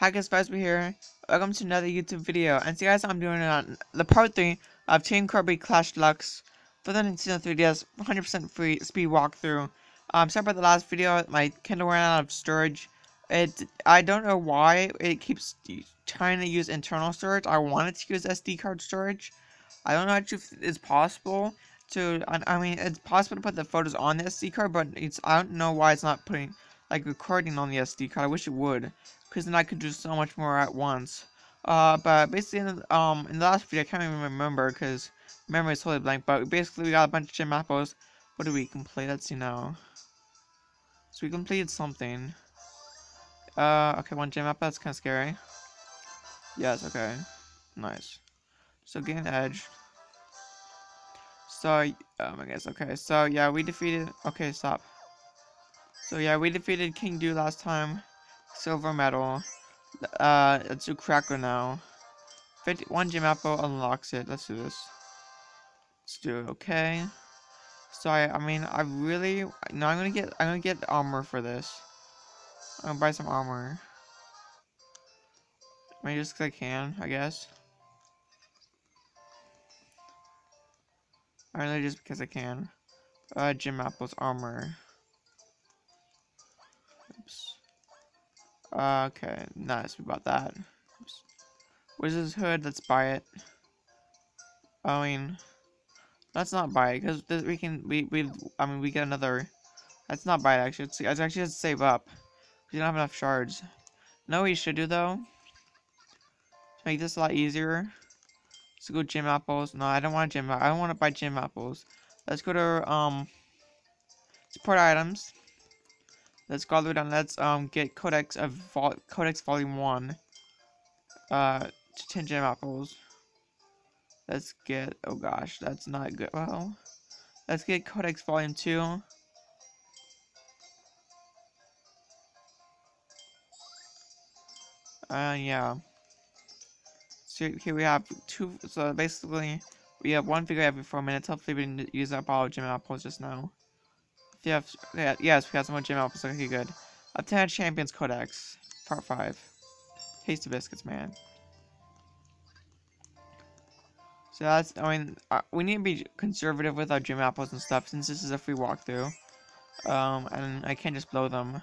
Hi guys, Vesper here. Welcome to another YouTube video. And see guys, I'm doing on the part 3 of Team Kirby Clash Deluxe for the Nintendo 3DS 100% free speed walkthrough. Um, sorry about the last video, my Kindle ran out of storage. It, I don't know why it keeps trying to use internal storage. I wanted to use SD card storage. I don't know if it's possible to, I mean, it's possible to put the photos on the SD card, but it's, I don't know why it's not putting, like, recording on the SD card. I wish it would because then I could do so much more at once. Uh, but basically, in the, um, in the last video, I can't even remember because memory is totally blank. But basically, we got a bunch of gem apples. What did we complete? Let's see now. So we completed something. Uh, okay, one gem apple. That's kind of scary. Yes. Okay. Nice. So gain edge. So, um, I guess okay. So yeah, we defeated. Okay, stop. So yeah, we defeated King Doo last time silver medal. Uh, let's do Kracko now. 51 gem apple unlocks it. Let's do this. Let's do it. Okay. Sorry, I mean, I really no. I'm gonna get. I'm gonna get armor for this. I'm gonna buy some armor. I mean, just because I can, I guess. I really just because I can. Uh, gem apples armor. Okay, nice. We bought that. Oops. Wizard's Hood, let's buy it. I mean, let's not buy it because we can. We we. I mean, we get another. Let's not buy it. Actually, it's, actually just save up. We don't have enough shards. No, we should do though. To make this a lot easier. Let's go gem apples. No, I don't want gem. I don't want to buy gem apples. Let's go to um. Support items. Let's go all the way down. Let's um get Codex of Vol Codex Volume One. Uh, to ten gem apples. Let's get. Oh gosh, that's not good. Well, let's get Codex Volume Two. Uh, yeah. So here we have two. So basically, we have one figure every four minutes. Hopefully, we didn't use up all gem apples just now. Yeah, yeah, yes, we got some more gem apples. Okay, good. Obtain Champions Codex, Part 5. Tasty biscuits, man. So that's, I mean, uh, we need to be conservative with our gem apples and stuff since this is a free walkthrough. Um, and I can't just blow them.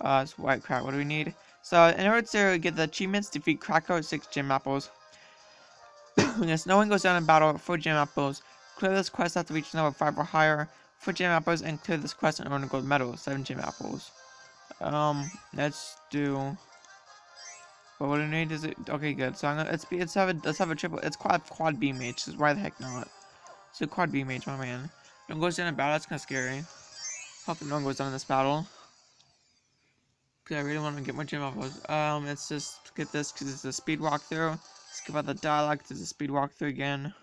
Uh, it's white crap. What do we need? So, in order to get the achievements, defeat Kracko 6 gem apples. yes, no one goes down in battle for gem apples. Clear this quest after reaching level 5 or higher for gem apples and clear this quest and earn a gold medal. Seven gem apples. Um, let's do. But what do we need is it? Okay, good. So I'm gonna let's be let's have a let's have a triple. It's quad quad B mage. So why the heck not? So quad B mage, my man. No one goes down in battle. That's kind of scary. Hopefully no one goes down in this battle. Cause I really want to get more gem apples. Um, let's just get this because it's a speed walkthrough. Skip out the dialogue. It's a speed walkthrough again.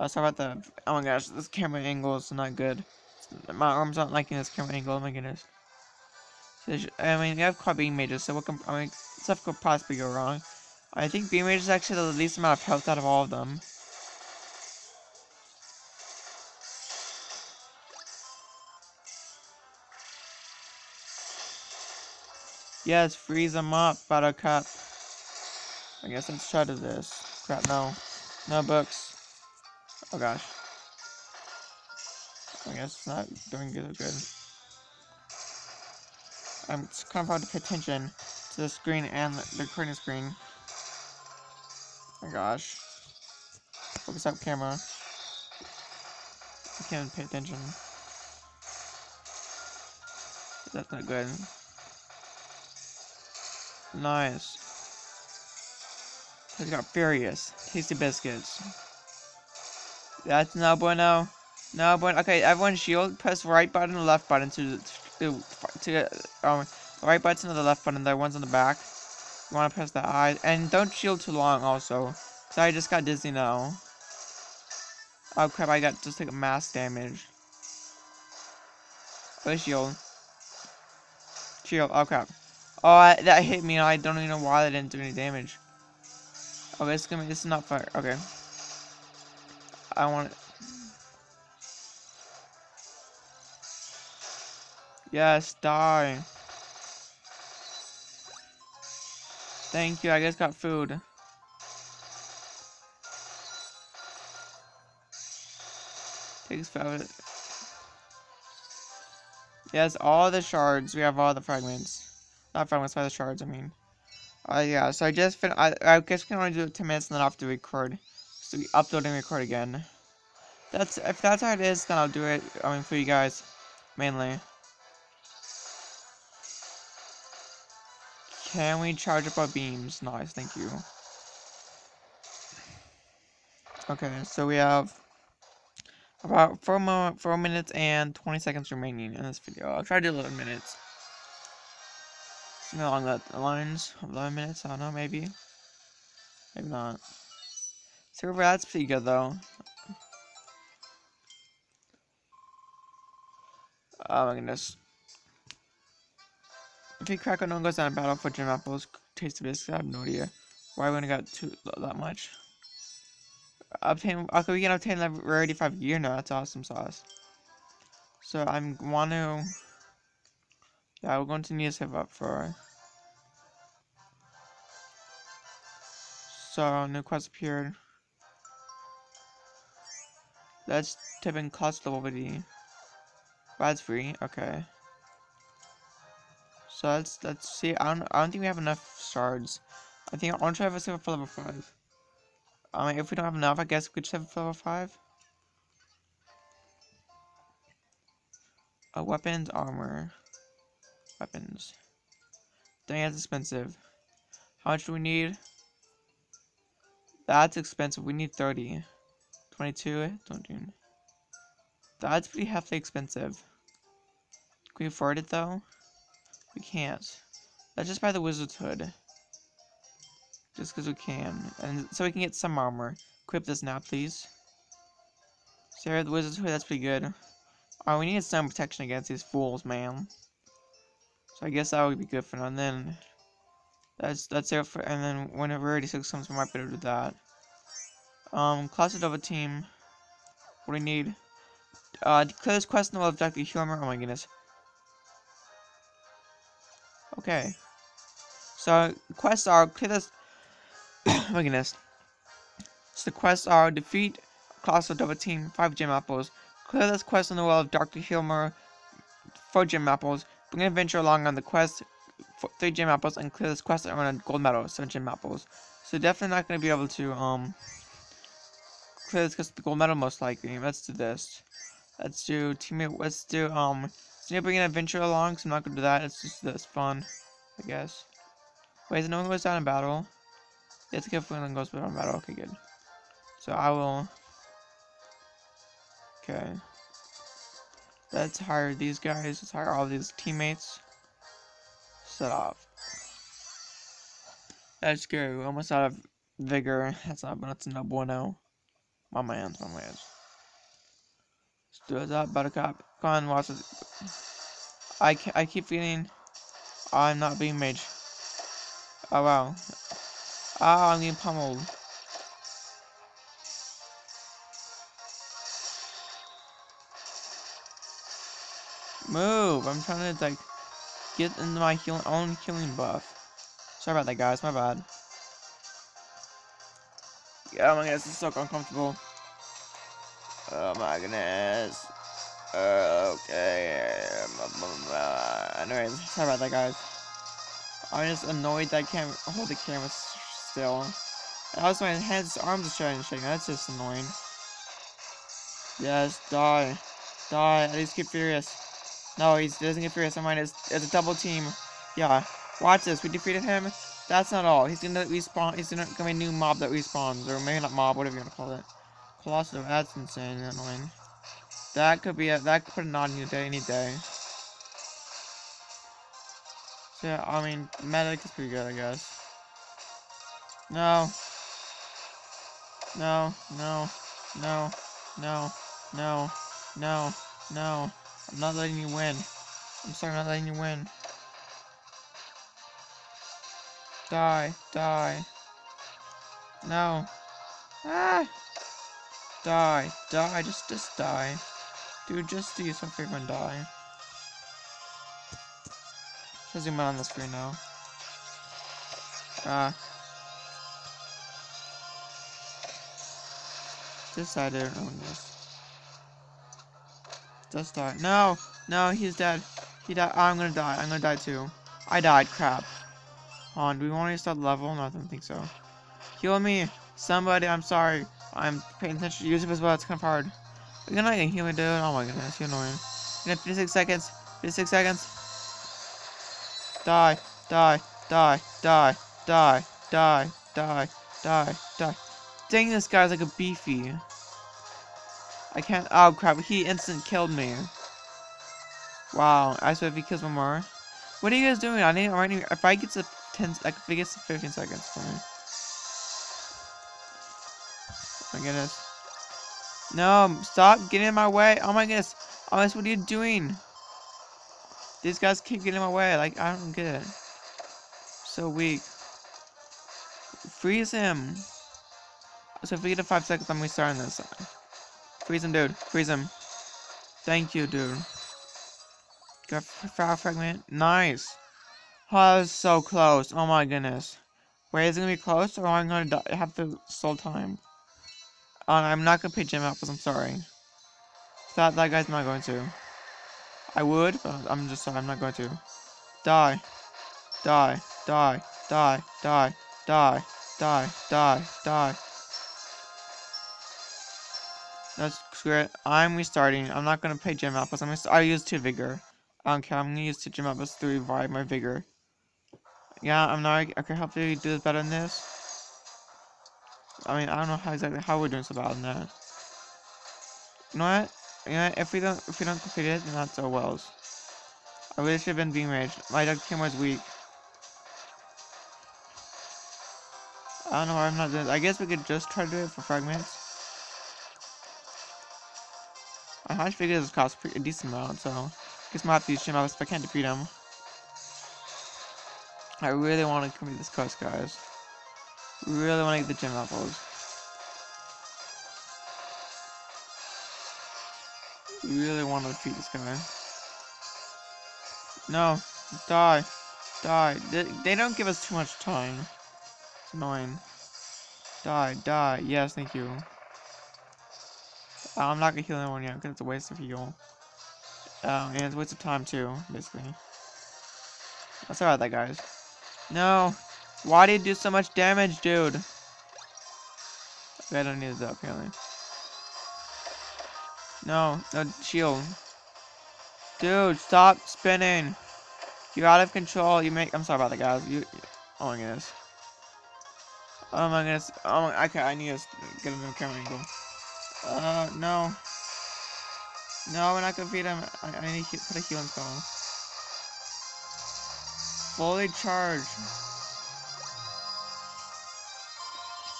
Uh, sorry about the. Oh my gosh, this camera angle is not good. My arms aren't liking this camera angle. Oh my goodness. I mean, you have quad beam mages, so what can, I mean, stuff could possibly go wrong. I think beam mages actually the least amount of health out of all of them. Yes, freeze them up, Buttercup. I guess let's try to this. Crap, no. No books. Oh gosh. I guess it's not doing good. good. I'm kind of hard to pay attention to the screen and the recording screen. Oh my gosh. Focus up camera. I can't pay attention. That's not good. Nice. He's got Furious. Tasty biscuits. That's no bueno. No bueno. Okay, everyone shield. Press right button and left button to to to um right button to the left button. The one's on the back. You want to press the I and don't shield too long also. Cause I just got dizzy now. Oh crap! I got just like mass damage. Oh, shield. Shield. Oh crap. Oh, I, that hit me. I don't even know why that didn't do any damage. Okay, this is gonna be, this is not fire. Okay. I want. Yes, die. Thank you, I guess got food. Takes forever. Yes, all the shards. We have all the fragments. Not fragments, by the shards, I mean. Uh, yeah, so I just fin I, I guess we can only do it 10 minutes and then have to record. So we upload and record again. That's, if that's how it is, then I'll do it, I mean, for you guys, mainly. Can we charge up our beams? Nice, thank you. Okay, so we have about four, mo four minutes and 20 seconds remaining in this video. I'll try to do 11 minutes. Something along that lines. 11 minutes, I don't know, maybe. Maybe not. Silver, that's pretty good though. Oh my goodness. If you crack on goes down a battle for gem apples, taste of biscuits, I have no idea why we only got two that much. Obtain okay, we can obtain the rarity five year now, that's awesome sauce. So I'm want to Yeah, we're going to need to save up for So new quest appeared. Let's type in cost ability. That's free, okay. So let's let's see. I don't I don't think we have enough shards. I think I want to have a silver for level five. I mean, if we don't have enough, I guess we could just have level five. Uh, weapons, armor, weapons. Dang, that's expensive. How much do we need? That's expensive. We need 30. 22, 20. That's pretty hefty expensive. Can we afford it though? We can't. Let's just buy the Wizard's Hood. Just because we can. And so we can get some armor. Equip this now, please. Sarah, the Wizard's Hood, that's pretty good. Oh, we need some protection against these fools, man. So I guess that would be good for now. And then that's that's it for and then whenever Rarity 6 comes we might be able to do that. Um class of double team. What do we need? Uh clear this quest in the world of Dr. Humor. Oh my goodness. Okay. So, quests are clear this. oh my goodness. So, the quests are defeat class of double team, 5 gem apples. Clear this quest in the world of Dr. Humor, 4 gem apples. Bring an adventure along on the quest, 3 gem apples. And clear this quest and earn a gold medal, 7 gem apples. So, definitely not going to be able to, um, this quest the gold medal most likely. Let's do this. Let's do teammate, let's do, um, bring an adventure along, so I'm not gonna do that. It's just this fun, I guess. Wait, is no one goes down in battle? Yeah, it's good feeling goes down in battle. Okay, good. So I will. Okay. Let's hire these guys. Let's hire all these teammates. Set off. That's good. We're almost out of vigor. That's not, that's no bueno. My man's, my man's. Let's do that, Buttercup. Come on, watch it. I, I keep feeling I'm not being made. Oh wow. Ah, oh, I'm getting pummeled. Move! I'm trying to like get into my healing own healing buff. Sorry about that guys, my bad. Yeah, oh my goodness, this is so uncomfortable. Oh my goodness. Um, um, um, uh, okay. Anyways, sorry about that, guys. I'm just annoyed that I can't hold the camera still. And also, my hands, arms are starting to shake. That's just annoying. Yes, die. Die. At least get furious. No, he doesn't get furious. I mind. It's, it's a double team. Yeah. Watch this. We defeated him. That's not all. He's gonna respawn. He's gonna come a new mob that respawns, or maybe not mob, whatever you wanna call it. Colossal. That's insane. Annoying. That could be a, that could put a knot in your day any day. So yeah, I mean, medic is pretty good, I guess. No. No, no, no, no, no, no, no. I'm not letting you win. I'm sorry, I'm not letting you win. Die, die. No. Ah! Die, die, just, just die. Dude, just do favor and die. Zoom out on the screen now. Ah. This side I don't own this. Just die. No! No, he's dead. He died. I'm gonna die. I'm gonna die too. I died. Crap. Hold on, do we want to start level? No, I don't think so. Heal me! Somebody, I'm sorry. I'm paying attention to YouTube as well. It's kind of hard. You're not gonna me, dude. Oh my goodness, you're annoying. Have 56 seconds. 56 seconds. Die, die, die, die, die, die, die, die, die. Dang, this guy's like a beefy. I can't. Oh crap, he instant killed me. Wow, I swear if he kills one more. What are you guys doing? I need if I get to 10, like if it 15 seconds for me. Oh my goodness. No, stop getting in my way. Oh my goodness. Oh, Honest, what are you doing? These guys keep getting in my way. Like, I don't get it. So weak. Freeze him. So if we get to five seconds, I'm restarting this. Freeze him, dude. Freeze him. Thank you, dude. Got fire fragment. Nice. Oh, that was so close. Oh my goodness. Wait, is it gonna be close or am I gonna have to slow time? Oh, I'm not gonna pay gem apples. I'm sorry. That that guy's not going to. I would, but I'm just sorry. I'm not going to. Die. Die. Die. Die. Die. Die. Die. Die. Die. That's great. I'm restarting. I'm not gonna pay gem apples. I'm gonna. I use two vigor. I don't care. I'm gonna use two gem apples to revive my vigor. Yeah, I'm not. i Okay, hopefully do this better than this. I mean, I don't know how exactly how we're doing so bad in that. You know what? You know, what? if we don't if we don't complete it, then that's our wells. I really should have been being raged. My dog camera's weak. I don't know why I'm not doing this. I guess we could just try to do it for fragments. I much figure this costs a decent amount, so I guess i have to use Shin if I can't defeat him. I really want to complete this quest, guys. Really want to get the gem apples. Really want to defeat this guy. No, die, die. They, they don't give us too much time. It's annoying. Die, die. Yes, thank you. Uh, I'm not gonna heal anyone yet because it's a waste of heal. Um, and it's a waste of time too, basically. That's alright, that guys. No! Why did you do so much damage, dude? I don't need that apparently. No, no shield. Dude, stop spinning. You're out of control. You make. I'm sorry about that, guys. You. Oh my goodness. Oh my goodness. Oh my. Okay, I need to get a new camera angle. Uh, no. No, we're not gonna feed him. I, I need to put a healing spell. Fully charged.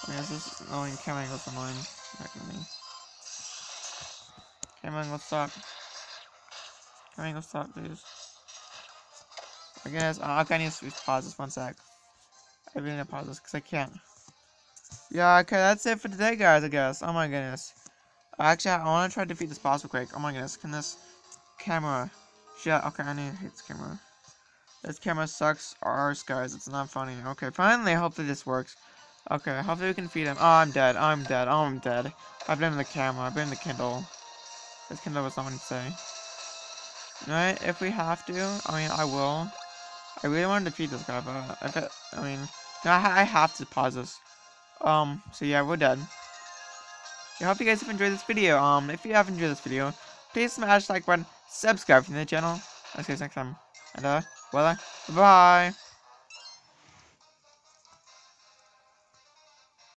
I mean, this is annoying. Camera angle's annoying. Not gonna be. Camera angle stop. Camera angle stop, please. I guess. Uh, okay, I need to pause this one sec. I really need to pause this because I can't. Yeah, okay, that's it for today, guys, I guess. Oh my goodness. Actually, I want to try to defeat this boss real quick. Oh my goodness, can this camera... Yeah, okay, I need to hit this camera. This camera sucks arse, guys. It's not funny. Okay, finally, hopefully this works. Okay, hopefully we can feed him. Oh, I'm dead. I'm dead. Oh, I'm dead. I blame the camera. I blame the Kindle. This Kindle was something to say. Right? If we have to, I mean, I will. I really want to feed this guy, but if it, I mean, I, I have to pause this. Um, so yeah, we're dead. I hope you guys have enjoyed this video. Um, if you have enjoyed this video, please smash like button, subscribe to the channel. I'll see you guys next time. And, uh, uh, bye.